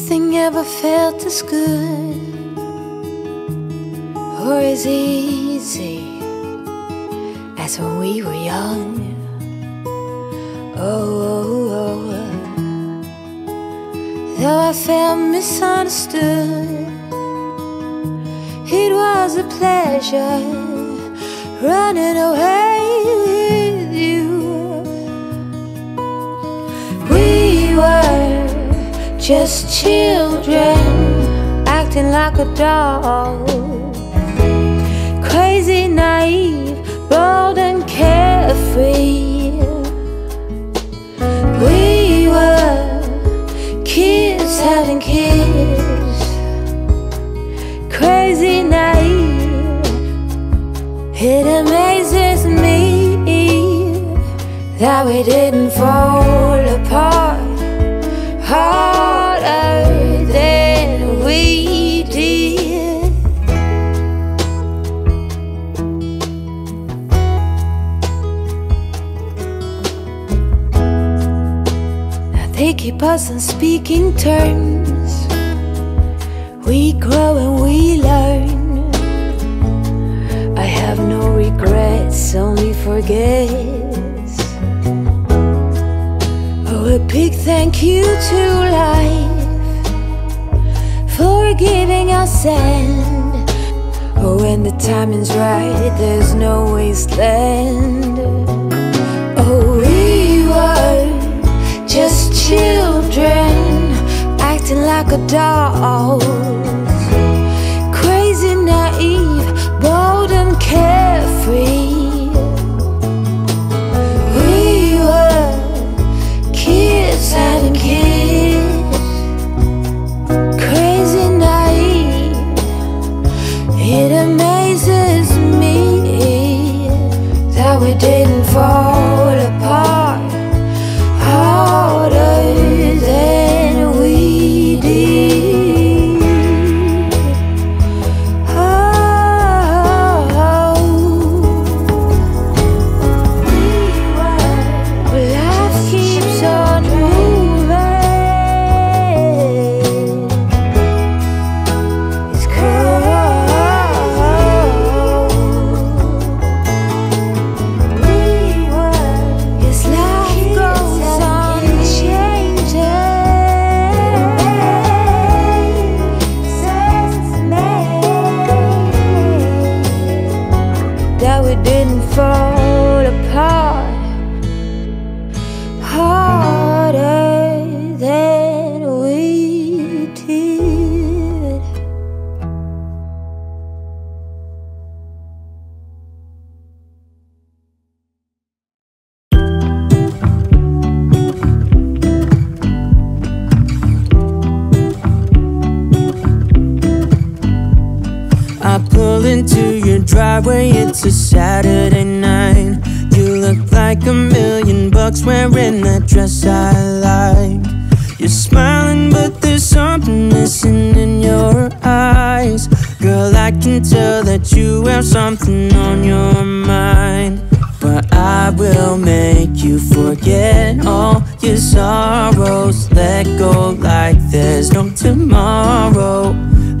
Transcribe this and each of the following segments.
Nothing ever felt as good or as easy as when we were young. Oh, oh, oh. oh. though I felt misunderstood, it was a pleasure running away just children acting like a doll, crazy, naive, bold, and carefree. We were kids having kids, crazy, naive. It amazes me that we didn't fall apart us on speaking terms. We grow and we learn. I have no regrets, only forgets. Oh, a big thank you to life for giving us sand. Oh, when the timing's right, there's no wasteland. Oh, we were just children acting like adults, crazy, naive, bold, and carefree.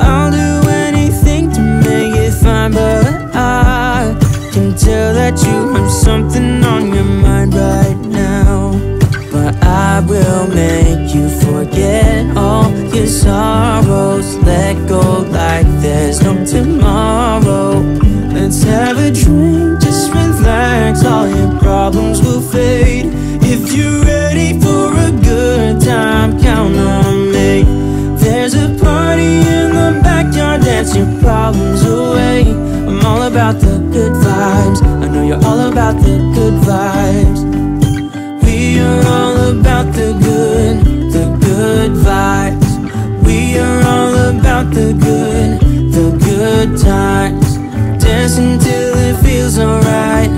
I'll do anything to make it fine, but I can tell that you have something on your mind right now. But I will make you forget all your sorrows. Let go like there's no tomorrow. Let's have a drink, just relax. All your problems will fade. If you're ready for a good time, count on puts your problems away I'm all about the good vibes. I know you're all about the good vibes. We are all about the good, the good vibes. We are all about the good, the good times. Dancing till it feels alright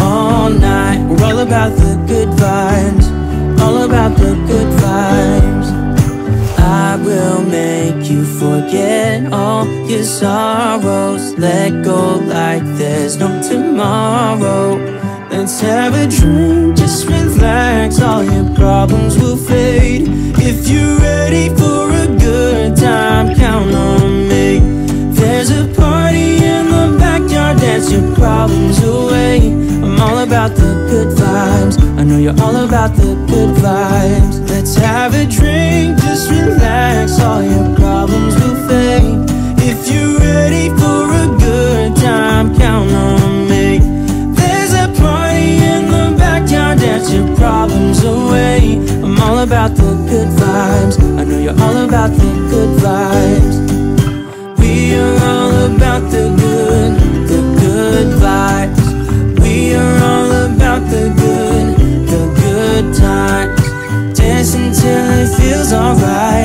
All night. We're all about the good vibes. All about the forget all your sorrows. Let go like there's no tomorrow. Let's have a drink, just relax, all your problems will fade. If you're ready for a good time, count on me. There's a party in the backyard, dance your problems away. I'm all about the good vibes, I know you're all about the good vibes. alright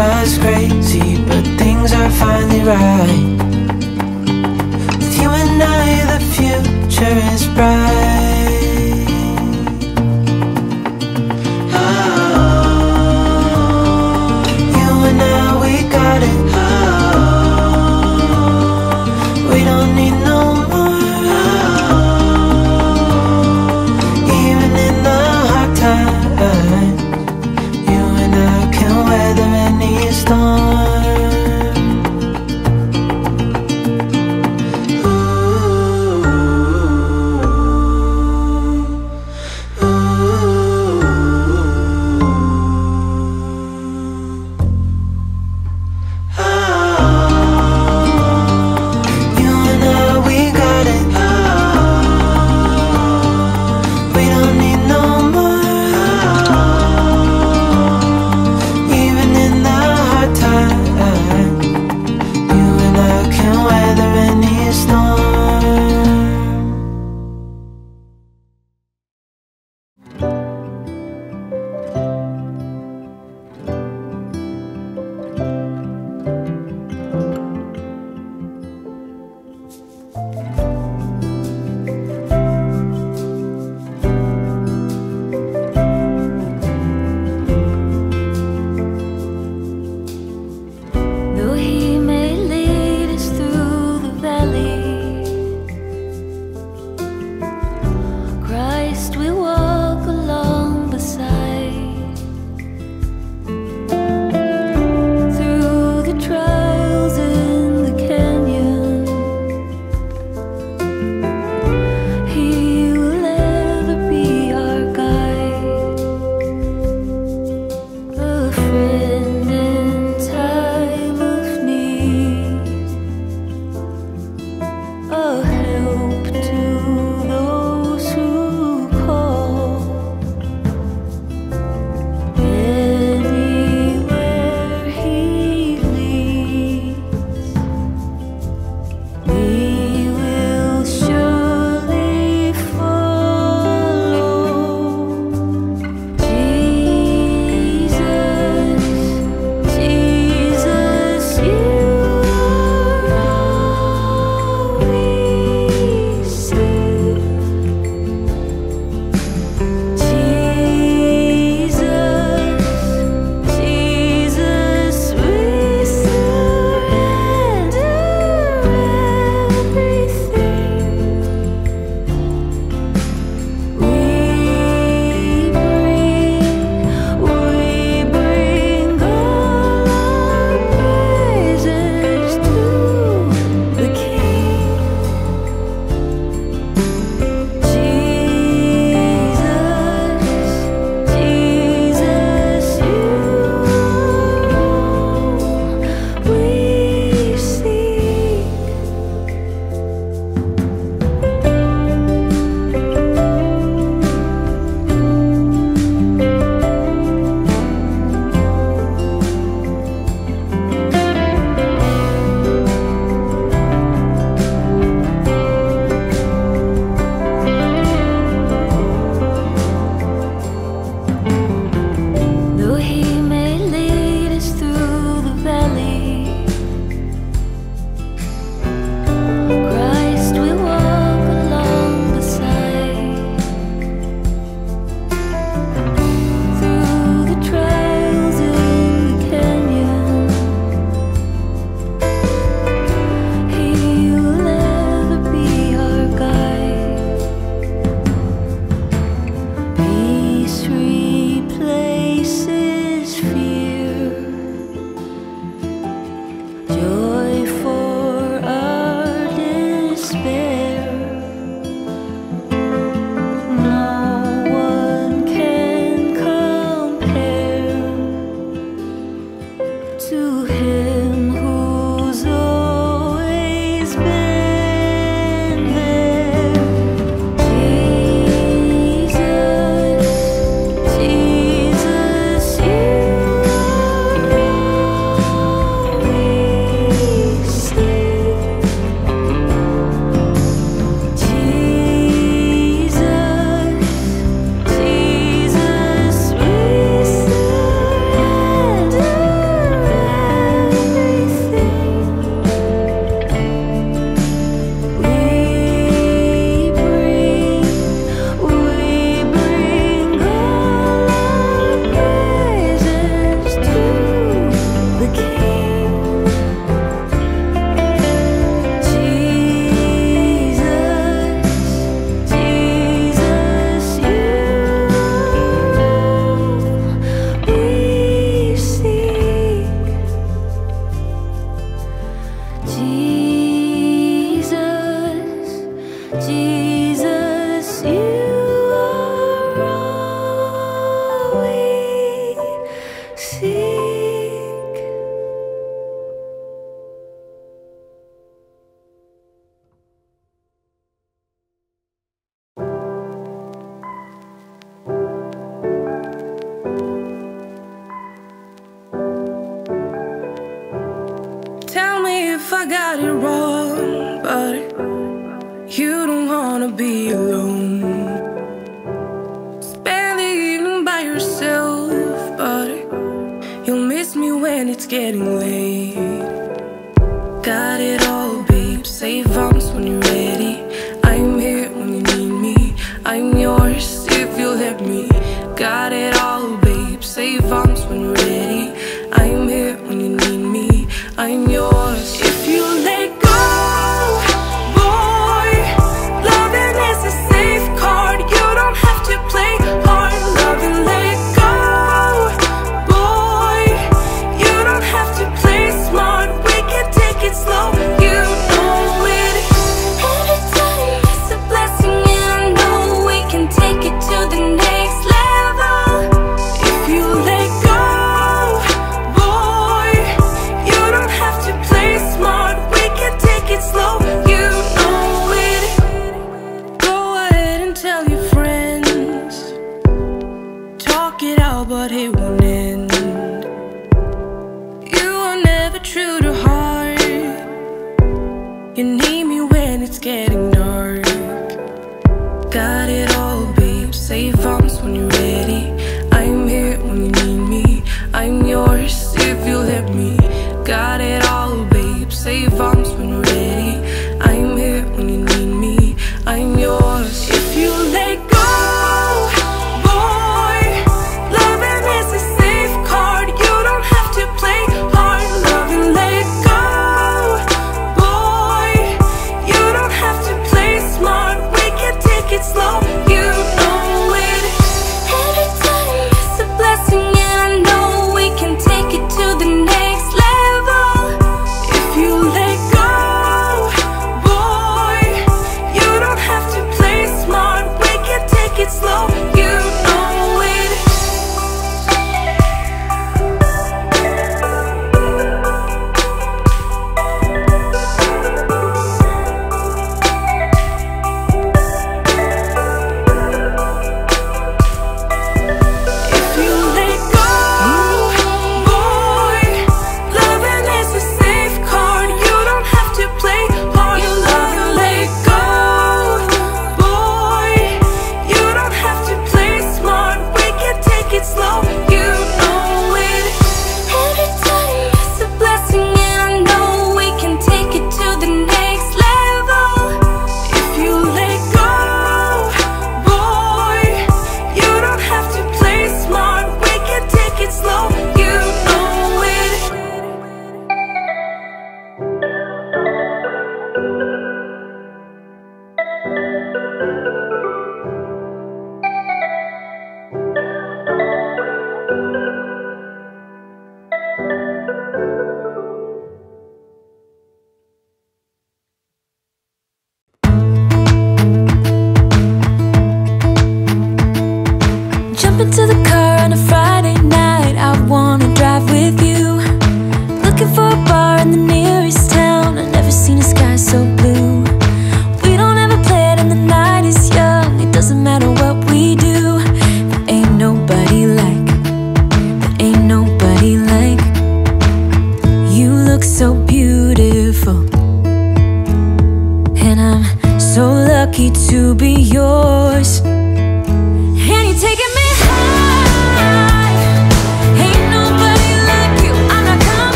was crazy, but things are finally right. With you and I, the future is bright. see.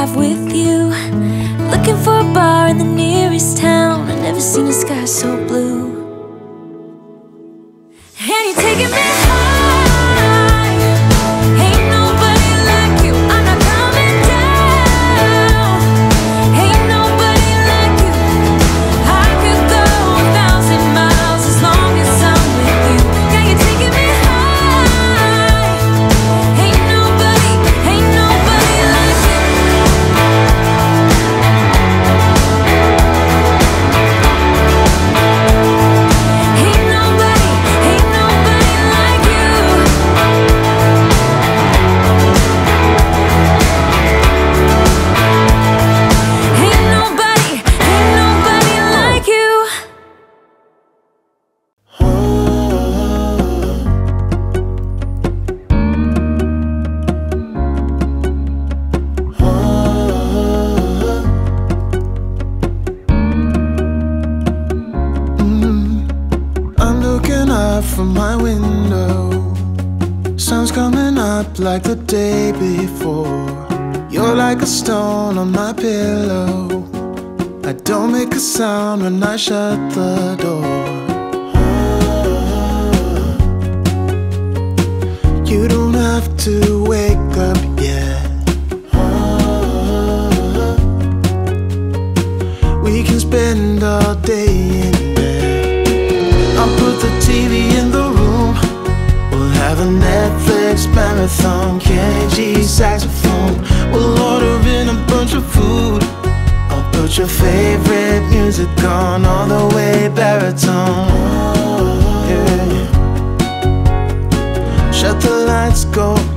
drive with you. Looking for a bar in the nearest town. I've never seen a sky so blue. The go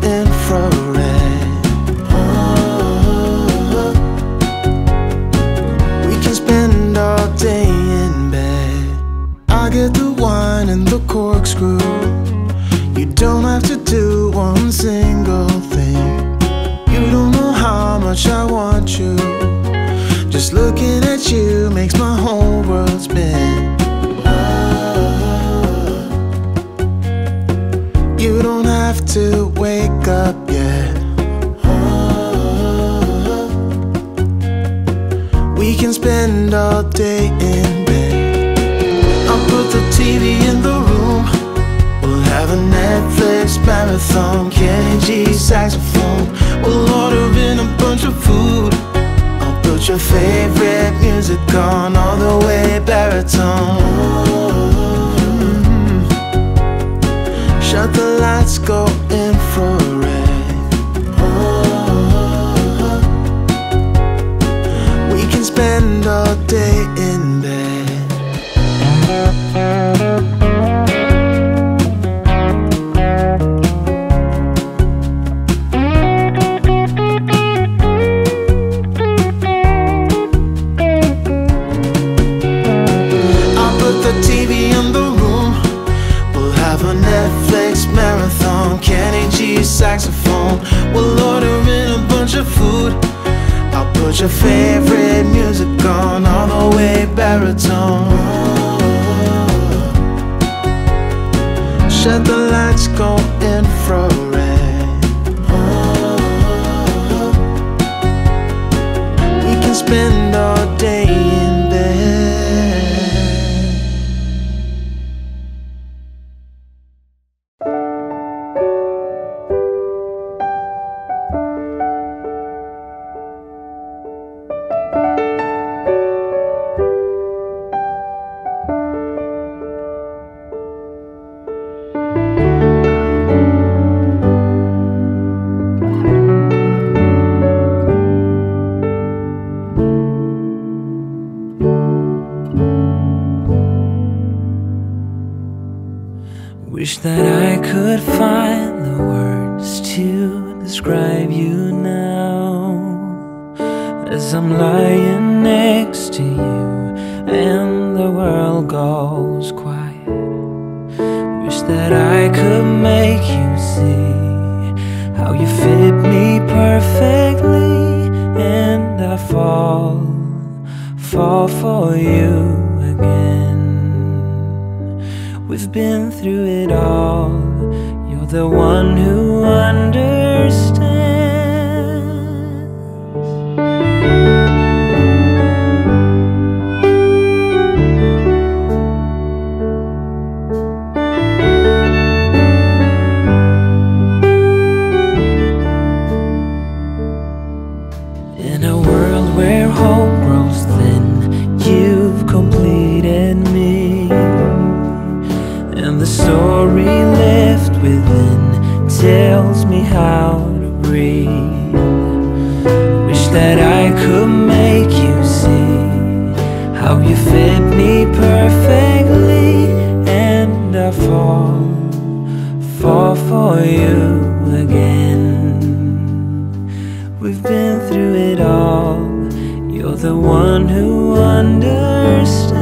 the one who understands.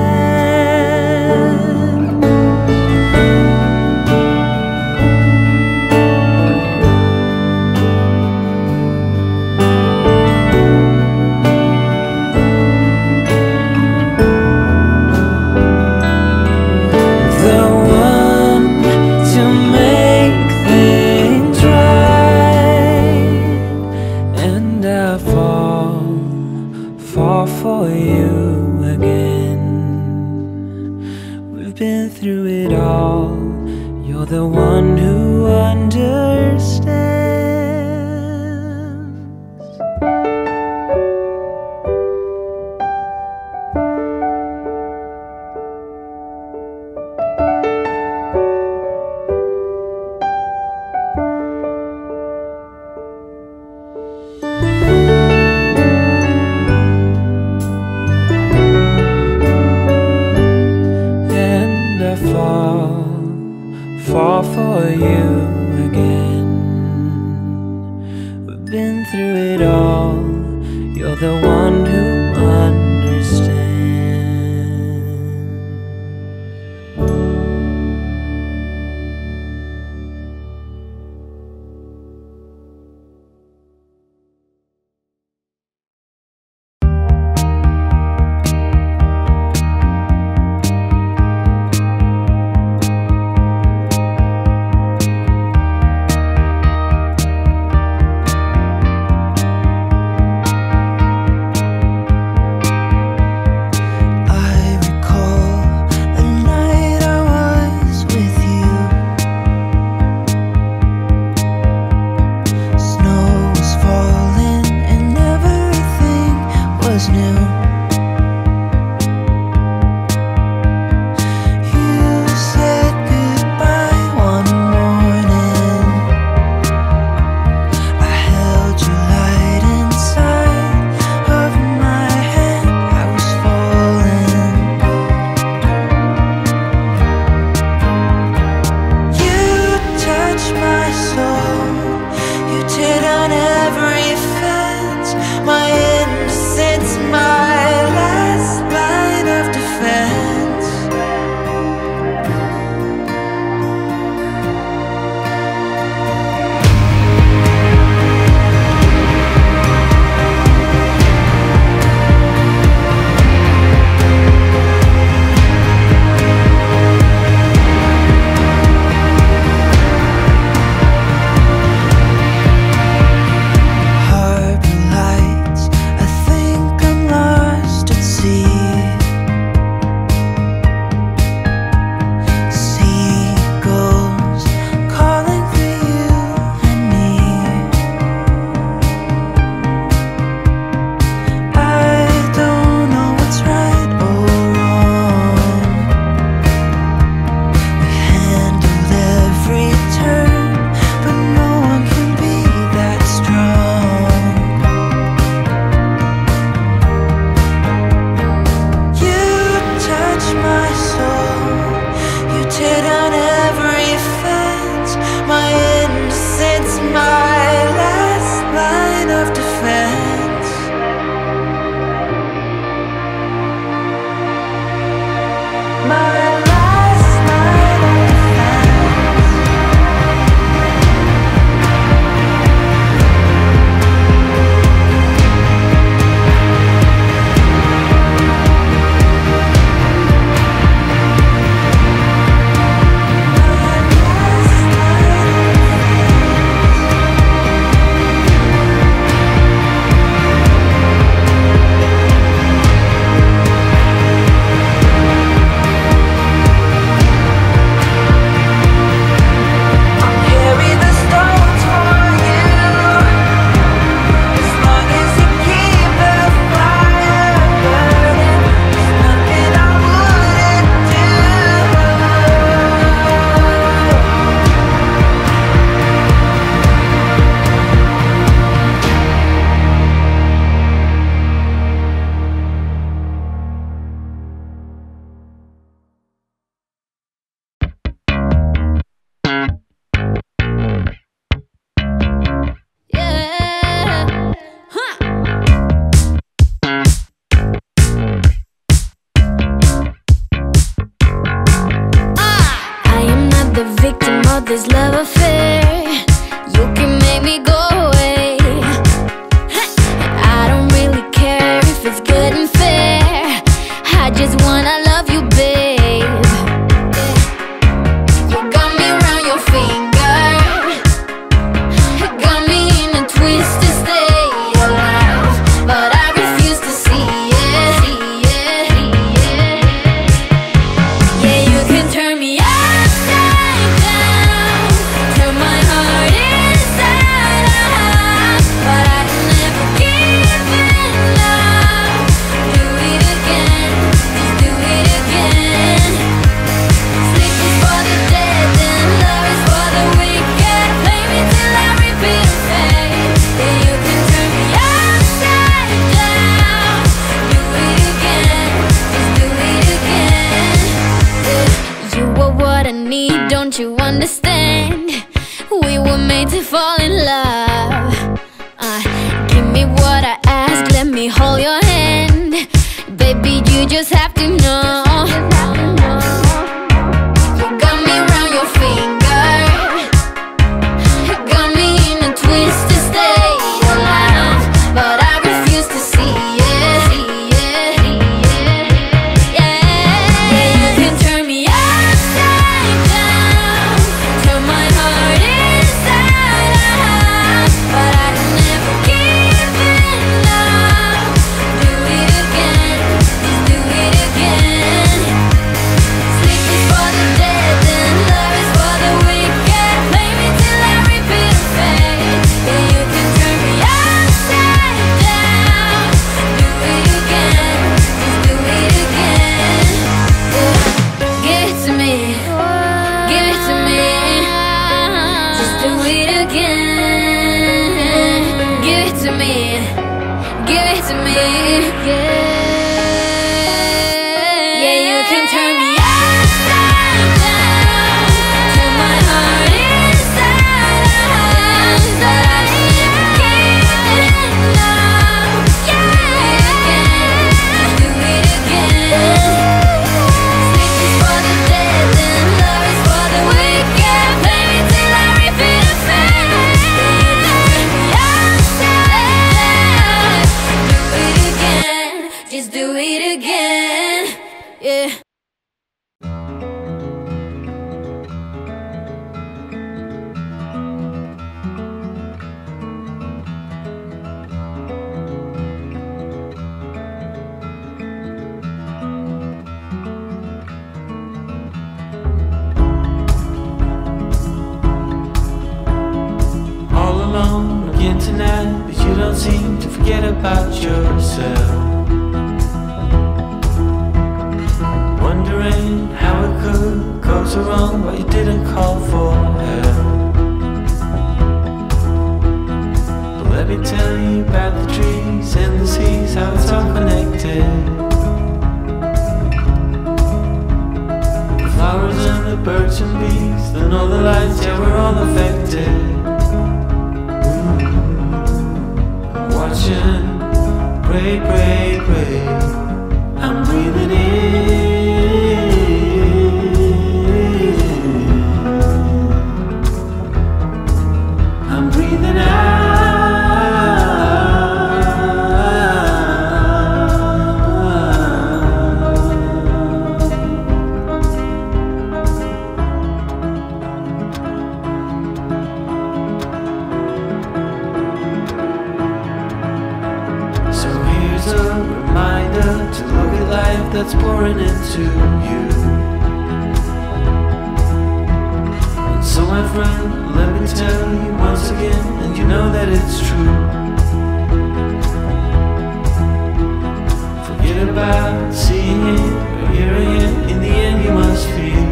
about seeing it or hearing it. In the end, you must feel.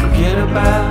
Forget about.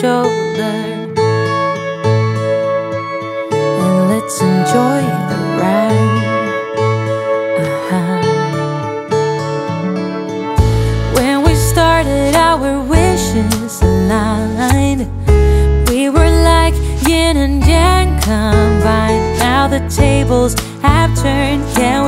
shoulder and let's enjoy the ride. Uh-huh. When we started, our wishes aligned. We were like yin and yang combined. Now the tables have turned. Can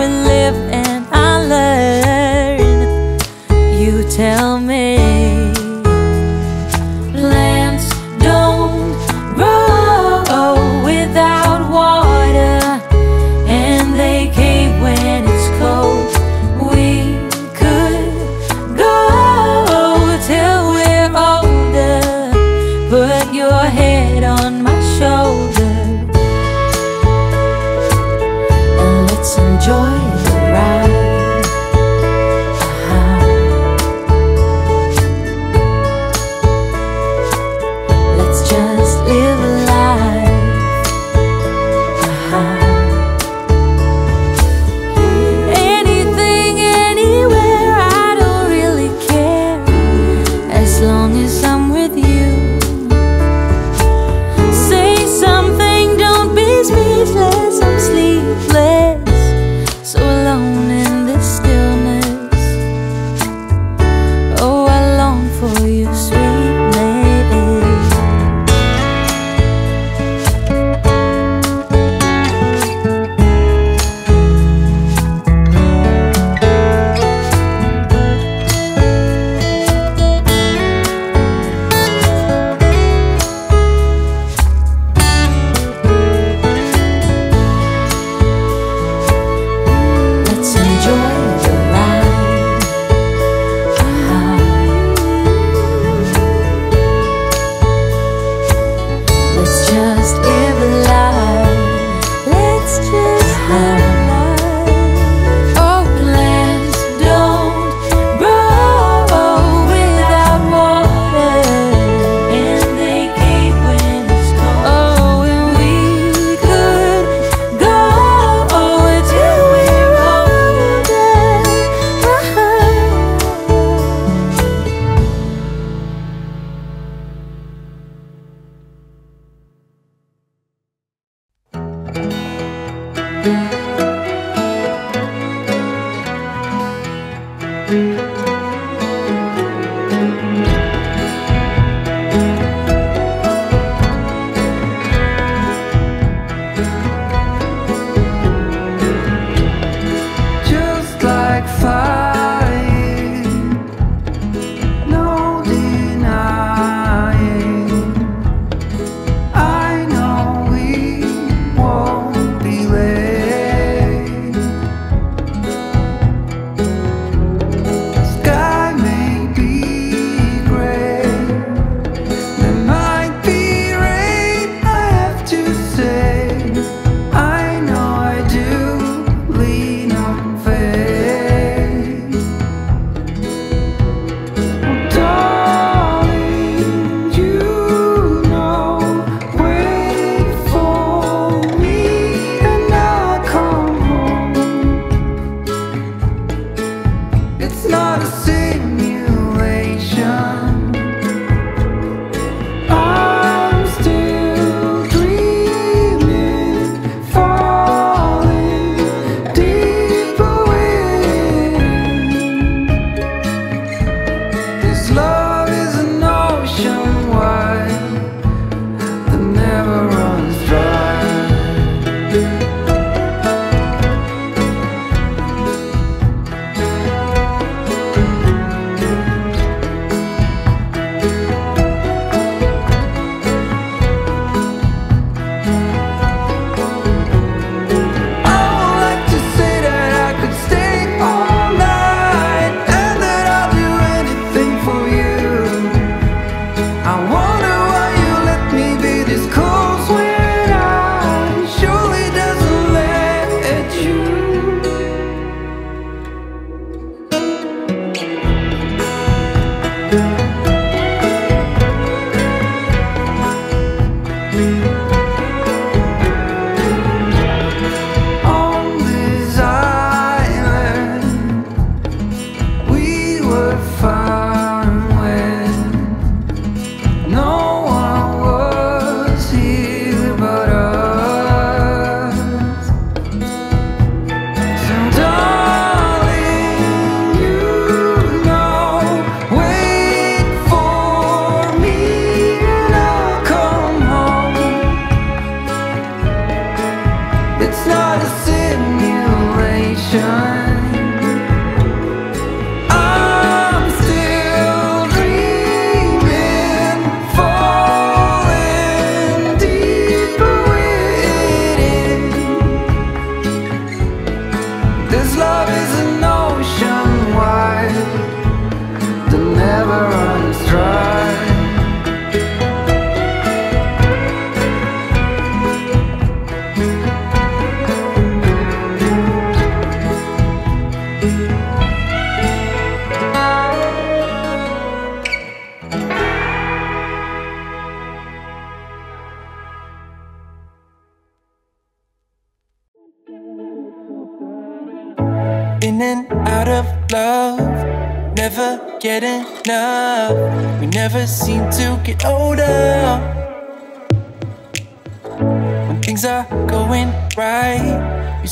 love is an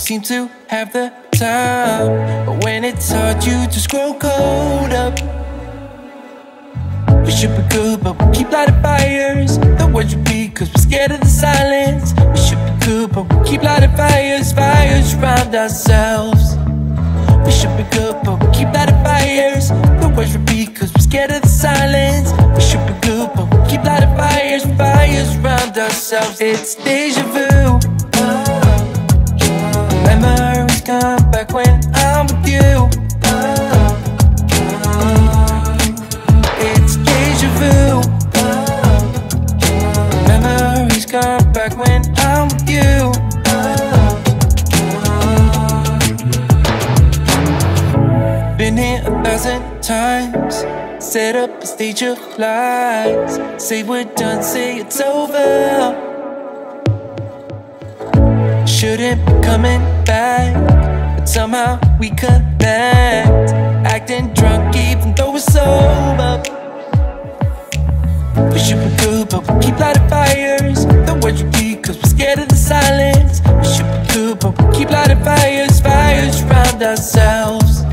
seem to have the time. But when it's hard, you just grow cold up. We should be good, but we keep lighting fires. The words repeat, cause we're scared of the silence. We should be good, but we keep lighting fires, fires around ourselves. We should be good, but we keep lighting fires. The words repeat, cause we're scared of the silence. We should be good, but we keep lighting fires, fires around ourselves. It's deja vu. Come back when I'm with you. It's deja vu. Memories come back when I'm with you. Been here a thousand times. Set up a stage of lies. Say we're done, say it's over. Shouldn't be coming back, somehow we connect. Acting drunk even though we're sober. We should be good, but we keep lighting fires. The words repeat, cause we're scared of the silence. We should be good, but we keep lighting fires, fires around ourselves.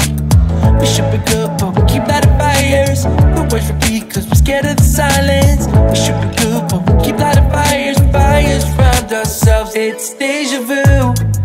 We should be good, but we keep lighting fires. The words repeat, cause we're scared of the silence. We should be good, but we keep lighting fires, fires around ourselves. It's deja vu.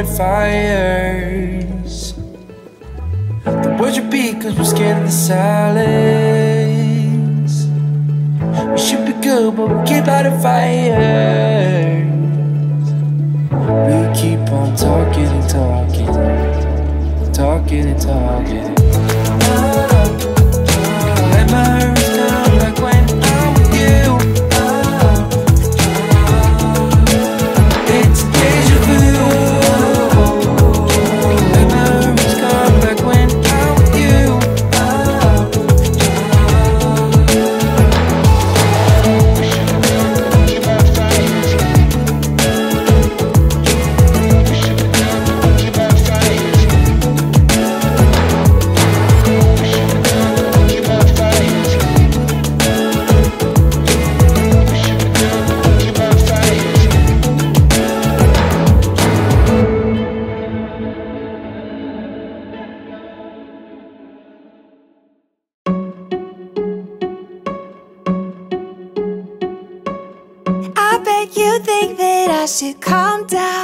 Lighting fires. The words repeat, cause we're scared of the silence. We should be good, but we keep lighting fires. We keep on talking and talking, talking and talking. calm down.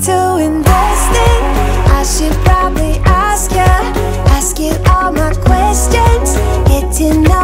into investing I should probably ask you Ask you all my questions. Get to know